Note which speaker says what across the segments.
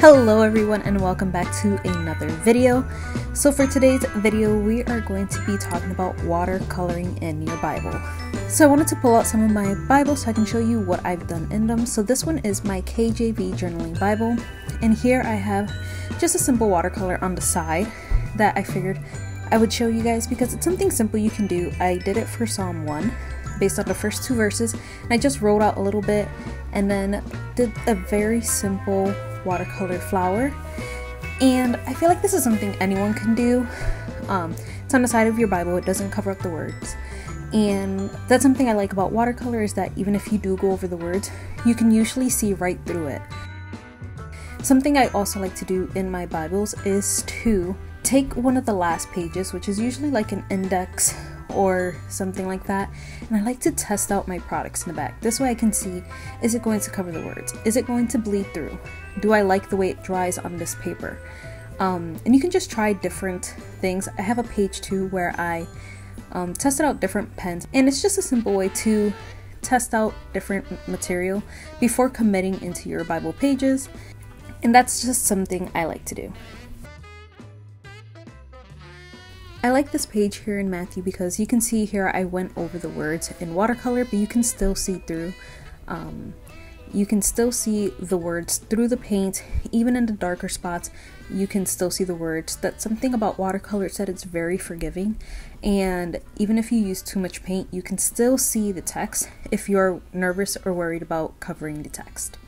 Speaker 1: Hello everyone and welcome back to another video. So for today's video we are going to be talking about watercoloring in your Bible. So I wanted to pull out some of my Bibles so I can show you what I've done in them. So this one is my KJV journaling Bible and here I have just a simple watercolor on the side that I figured I would show you guys because it's something simple you can do. I did it for Psalm 1 based on the first two verses and I just wrote out a little bit and then did a very simple watercolor flower. And I feel like this is something anyone can do. Um, it's on the side of your Bible, it doesn't cover up the words. And that's something I like about watercolor is that even if you do go over the words, you can usually see right through it. Something I also like to do in my Bibles is to take one of the last pages, which is usually like an index or something like that. And I like to test out my products in the back. This way I can see, is it going to cover the words? Is it going to bleed through? Do I like the way it dries on this paper? Um, and you can just try different things. I have a page too where I um, tested out different pens and it's just a simple way to test out different material before committing into your Bible pages. And that's just something I like to do. I like this page here in Matthew because you can see here I went over the words in watercolor, but you can still see through. Um, you can still see the words through the paint, even in the darker spots. You can still see the words. That's something about watercolor. It said it's very forgiving, and even if you use too much paint, you can still see the text if you're nervous or worried about covering the text.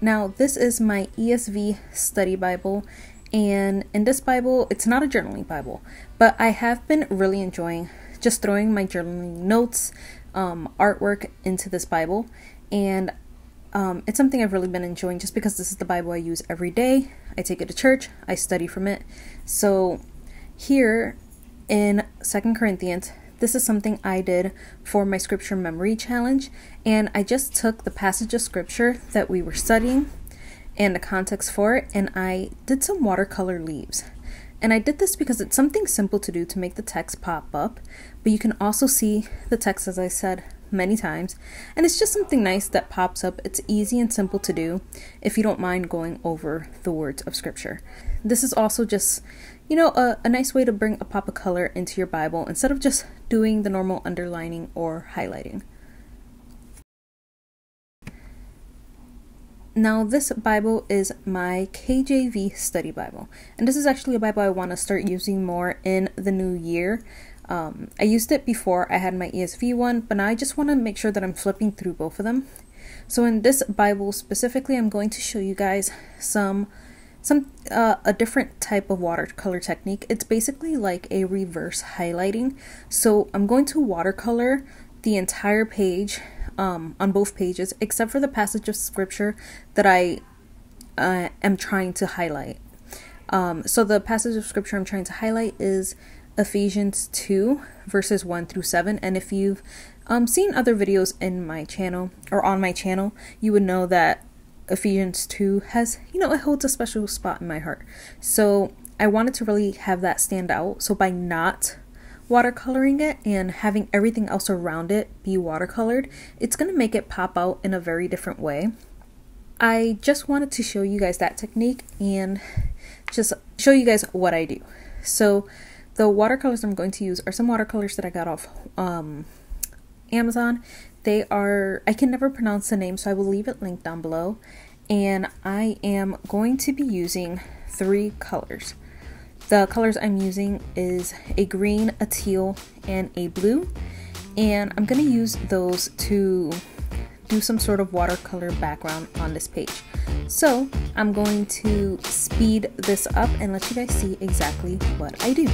Speaker 1: Now, this is my ESV study Bible, and in this Bible, it's not a journaling Bible, but I have been really enjoying just throwing my journaling notes, um, artwork into this Bible. And um, it's something I've really been enjoying just because this is the Bible I use every day. I take it to church, I study from it. So here in Second Corinthians, this is something I did for my scripture memory challenge. And I just took the passage of scripture that we were studying and the context for it, and I did some watercolor leaves. And I did this because it's something simple to do to make the text pop up, but you can also see the text, as I said many times, and it's just something nice that pops up. It's easy and simple to do if you don't mind going over the words of Scripture. This is also just, you know, a, a nice way to bring a pop of color into your Bible instead of just doing the normal underlining or highlighting. Now, this Bible is my KJV study Bible, and this is actually a Bible I want to start using more in the new year. Um, I used it before I had my ESV one, but now I just want to make sure that I'm flipping through both of them. So, in this Bible specifically, I'm going to show you guys some some uh, a different type of watercolor technique. It's basically like a reverse highlighting. So, I'm going to watercolor the entire page um, on both pages, except for the passage of scripture that I uh, am trying to highlight. Um, so the passage of scripture I'm trying to highlight is Ephesians 2, verses 1 through 7. And if you've um, seen other videos in my channel or on my channel, you would know that Ephesians 2 has, you know, it holds a special spot in my heart. So I wanted to really have that stand out. So by not watercoloring it and having everything else around it be watercolored, it's going to make it pop out in a very different way. I just wanted to show you guys that technique and just show you guys what I do. So the watercolors I'm going to use are some watercolors that I got off um, Amazon. They are, I can never pronounce the name, so I will leave it linked down below. And I am going to be using three colors. The colors I'm using is a green, a teal, and a blue. And I'm going to use those to do some sort of watercolor background on this page. So I'm going to speed this up and let you guys see exactly what I do.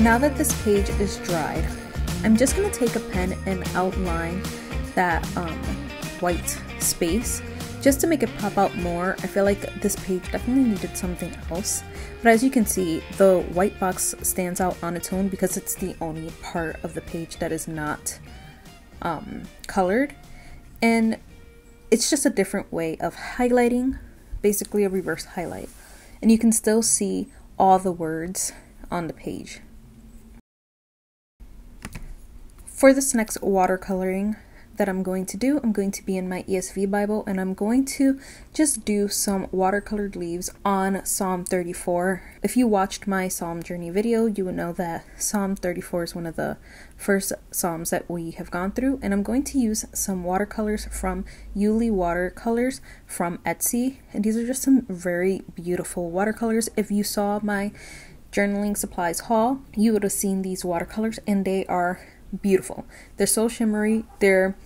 Speaker 1: Now that this page is dried, I'm just going to take a pen and outline that um, white space just to make it pop out more. I feel like this page definitely needed something else. But as you can see, the white box stands out on its own because it's the only part of the page that is not um, colored. And it's just a different way of highlighting, basically a reverse highlight. And you can still see all the words on the page. For this next watercoloring, that I'm going to do. I'm going to be in my ESV Bible and I'm going to just do some watercolored leaves on Psalm 34. If you watched my Psalm journey video, you would know that Psalm 34 is one of the first Psalms that we have gone through and I'm going to use some watercolors from Iulie Watercolors from Etsy and these are just some very beautiful watercolors. If you saw my journaling supplies haul, you would have seen these watercolors and they are beautiful. They're so shimmery. They're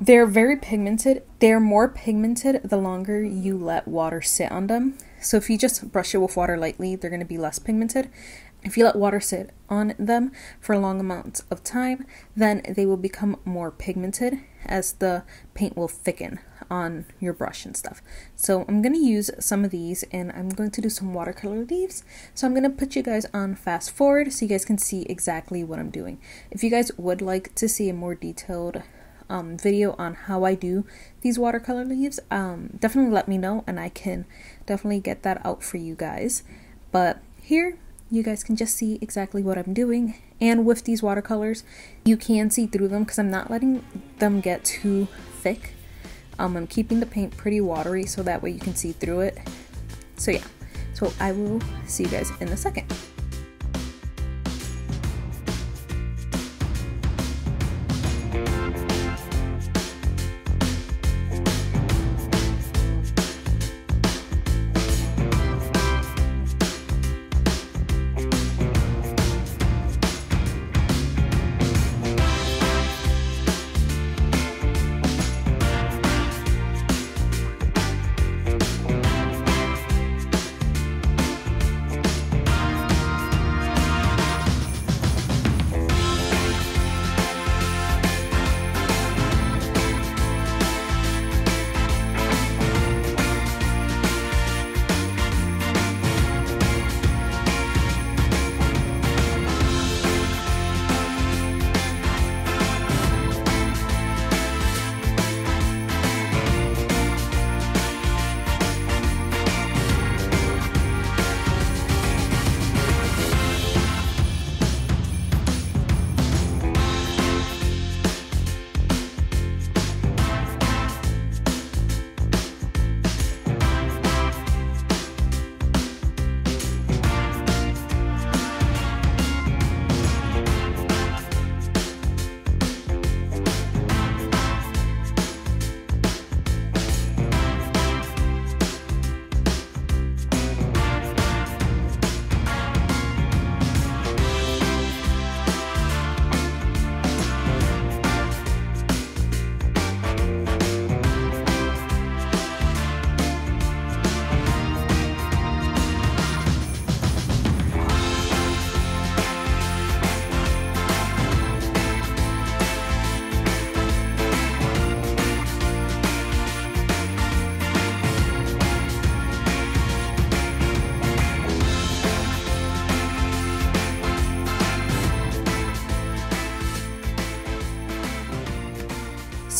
Speaker 1: they're very pigmented. They're more pigmented the longer you let water sit on them. So if you just brush it with water lightly, they're going to be less pigmented. If you let water sit on them for a long amounts of time, then they will become more pigmented as the paint will thicken on your brush and stuff. So I'm going to use some of these and I'm going to do some watercolor leaves. So I'm going to put you guys on fast forward so you guys can see exactly what I'm doing. If you guys would like to see a more detailed um, video on how I do these watercolor leaves, um, definitely let me know and I can definitely get that out for you guys. But here, you guys can just see exactly what I'm doing. And with these watercolors, you can see through them because I'm not letting them get too thick. Um, I'm keeping the paint pretty watery so that way you can see through it. So yeah, so I will see you guys in a second.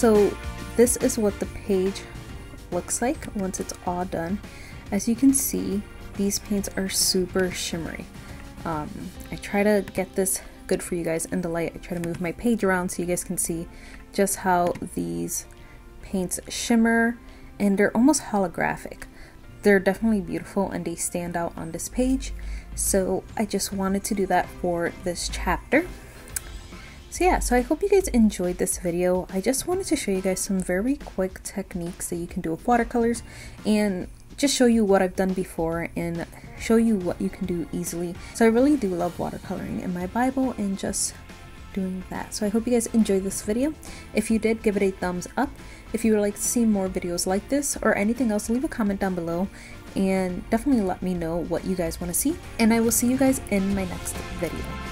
Speaker 1: So this is what the page looks like once it's all done. As you can see, these paints are super shimmery. Um, I try to get this good for you guys in the light. I try to move my page around so you guys can see just how these paints shimmer and they're almost holographic. They're definitely beautiful and they stand out on this page. So I just wanted to do that for this chapter. So yeah, so I hope you guys enjoyed this video. I just wanted to show you guys some very quick techniques that you can do with watercolors and just show you what I've done before and show you what you can do easily. So I really do love watercoloring in my Bible and just doing that. So I hope you guys enjoyed this video. If you did, give it a thumbs up. If you would like to see more videos like this or anything else, leave a comment down below and definitely let me know what you guys want to see. And I will see you guys in my next video.